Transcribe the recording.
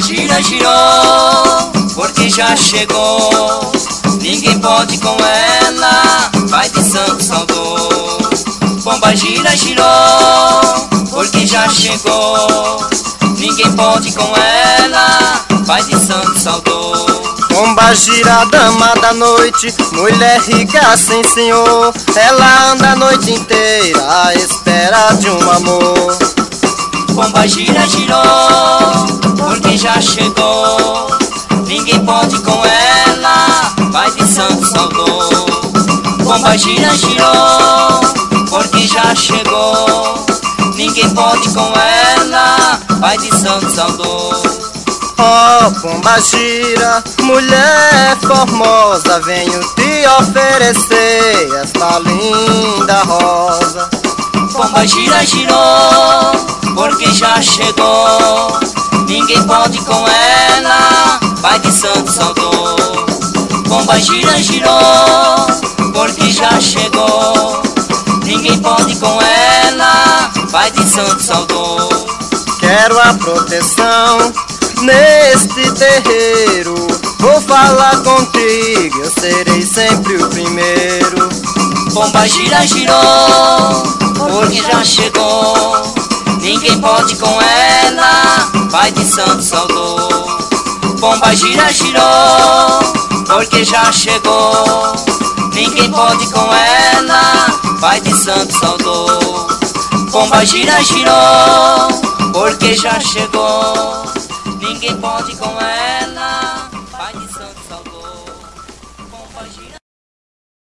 gira, girou, porque já chegou. Ninguém pode com ela, vai de santo saudou. Pomba gira, girou, porque já chegou. Ninguém pode com ela, vai de santo saudou. Pomba gira, dama da noite, mulher rica sem senhor. Ela anda a noite inteira à espera de um amor. Pomba gira, girou, Pomba gira, girou, porque já chegou. Ninguém pode com ela, vai de santo saudou. Oh, pomba gira, mulher formosa, venho te oferecer esta linda rosa. Pomba gira, girou, porque já chegou. Ninguém pode com ela, vai de santo saudou. Pomba gira, girou, porque já chegou. Ninguém pode com ela, vai de santo saudou. Quero a proteção neste terreiro. Vou falar contigo, eu serei sempre o primeiro. Pomba gira, girou, porque já chegou. Ninguém pode com ela, vai de santo saudou. Pomba gira, girou, porque já chegou. Ninguém pode com ela, pai de santo saudou. Bomba gira, girou, porque já chegou. Ninguém pode com ela, pai de santo saudou.